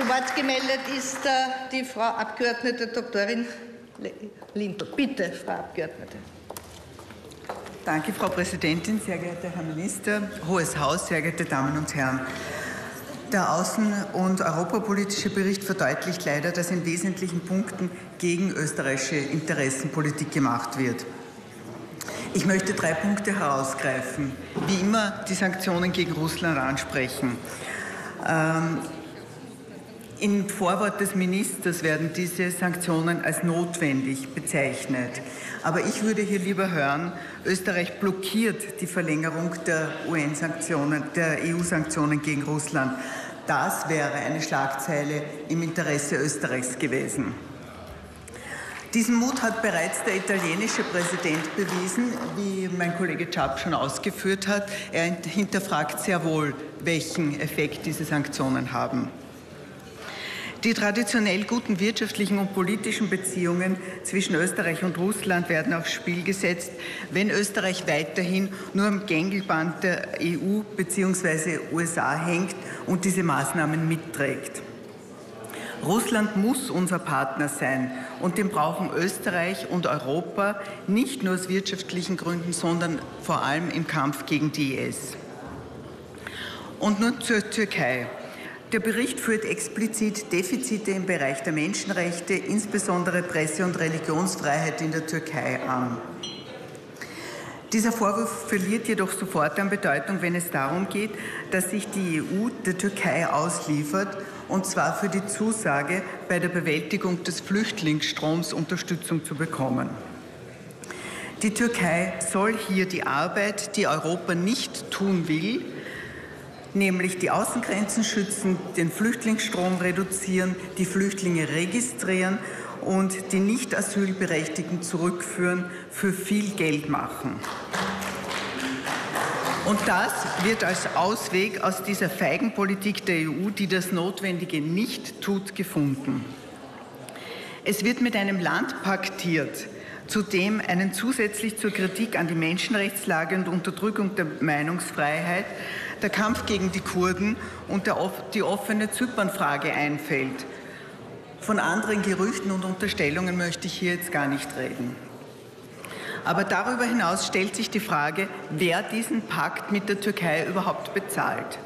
Zu Wort gemeldet ist äh, die Frau Abgeordnete Doktorin Lindl. Bitte, Frau Abgeordnete. Danke, Frau Präsidentin, sehr geehrter Herr Minister, Hohes Haus, sehr geehrte Damen und Herren. Der außen- und europapolitische Bericht verdeutlicht leider, dass in wesentlichen Punkten gegen österreichische Interessenpolitik gemacht wird. Ich möchte drei Punkte herausgreifen. Wie immer die Sanktionen gegen Russland ansprechen. Ähm, Im Vorwort des Ministers werden diese Sanktionen als notwendig bezeichnet. Aber ich würde hier lieber hören, Österreich blockiert die Verlängerung der UN-Sanktionen, der EU-Sanktionen gegen Russland. Das wäre eine Schlagzeile im Interesse Österreichs gewesen. Diesen Mut hat bereits der italienische Präsident bewiesen, wie mein Kollege Czap schon ausgeführt hat. Er hinterfragt sehr wohl, welchen Effekt diese Sanktionen haben. Die traditionell guten wirtschaftlichen und politischen Beziehungen zwischen Österreich und Russland werden aufs Spiel gesetzt, wenn Österreich weiterhin nur am Gängelband der EU bzw. USA hängt und diese Maßnahmen mitträgt. Russland muss unser Partner sein und den brauchen Österreich und Europa nicht nur aus wirtschaftlichen Gründen, sondern vor allem im Kampf gegen die IS. Und nun zur Türkei. Der Bericht führt explizit Defizite im Bereich der Menschenrechte, insbesondere Presse- und Religionsfreiheit in der Türkei an. Dieser Vorwurf verliert jedoch sofort an Bedeutung, wenn es darum geht, dass sich die EU der Türkei ausliefert und zwar für die Zusage, bei der Bewältigung des Flüchtlingsstroms Unterstützung zu bekommen. Die Türkei soll hier die Arbeit, die Europa nicht tun will, nämlich die Außengrenzen schützen, den Flüchtlingsstrom reduzieren, die Flüchtlinge registrieren und die nicht asylberechtigten zurückführen, für viel Geld machen. Und das wird als Ausweg aus dieser Feigenpolitik der EU, die das Notwendige nicht tut, gefunden. Es wird mit einem Land paktiert, zudem einen zusätzlich zur Kritik an die Menschenrechtslage und Unterdrückung der Meinungsfreiheit der Kampf gegen die Kurden und der, die offene Zypernfrage einfällt. Von anderen Gerüchten und Unterstellungen möchte ich hier jetzt gar nicht reden. Aber darüber hinaus stellt sich die Frage, wer diesen Pakt mit der Türkei überhaupt bezahlt.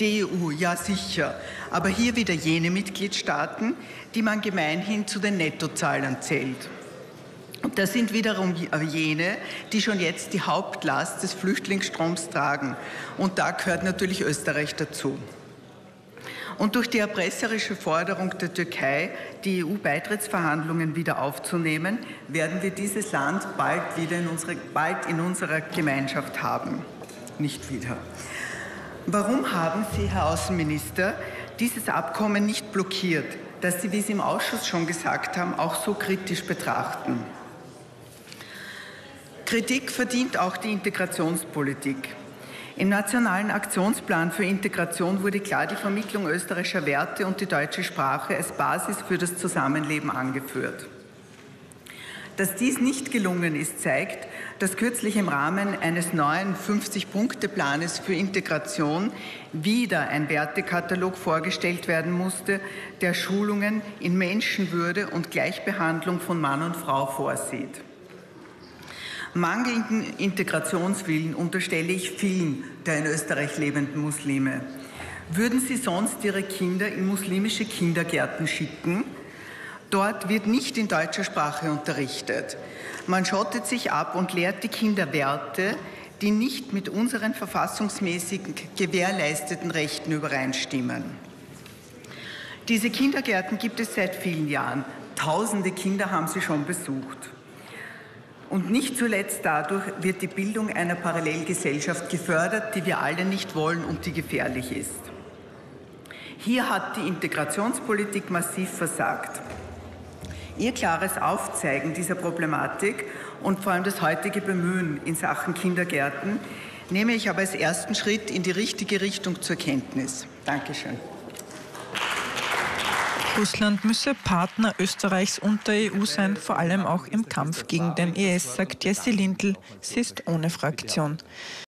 Die EU, ja sicher, aber hier wieder jene Mitgliedstaaten, die man gemeinhin zu den Nettozahlern zählt. Das sind wiederum jene, die schon jetzt die Hauptlast des Flüchtlingsstroms tragen. Und da gehört natürlich Österreich dazu. Und durch die erpresserische Forderung der Türkei, die EU-Beitrittsverhandlungen wieder aufzunehmen, werden wir dieses Land bald wieder in, unsere, bald in unserer Gemeinschaft haben. Nicht wieder. Warum haben Sie, Herr Außenminister, dieses Abkommen nicht blockiert, das Sie, wie Sie im Ausschuss schon gesagt haben, auch so kritisch betrachten? Kritik verdient auch die Integrationspolitik. Im Nationalen Aktionsplan für Integration wurde klar die Vermittlung österreichischer Werte und die deutsche Sprache als Basis für das Zusammenleben angeführt. Dass dies nicht gelungen ist, zeigt, dass kürzlich im Rahmen eines neuen 50-Punkte-Planes für Integration wieder ein Wertekatalog vorgestellt werden musste, der Schulungen in Menschenwürde und Gleichbehandlung von Mann und Frau vorsieht. Mangelnden Integrationswillen unterstelle ich vielen der in Österreich lebenden Muslime. Würden sie sonst ihre Kinder in muslimische Kindergärten schicken? Dort wird nicht in deutscher Sprache unterrichtet. Man schottet sich ab und lehrt die Kinder Werte, die nicht mit unseren verfassungsmäßigen gewährleisteten Rechten übereinstimmen. Diese Kindergärten gibt es seit vielen Jahren. Tausende Kinder haben sie schon besucht. Und nicht zuletzt dadurch wird die Bildung einer Parallelgesellschaft gefördert, die wir alle nicht wollen und die gefährlich ist. Hier hat die Integrationspolitik massiv versagt. Ihr klares Aufzeigen dieser Problematik und vor allem das heutige Bemühen in Sachen Kindergärten nehme ich aber als ersten Schritt in die richtige Richtung zur Kenntnis. Dankeschön. Russland müsse Partner Österreichs und der EU sein, vor allem auch im Kampf gegen den IS, sagt Jesse Lindl. Sie ist ohne Fraktion.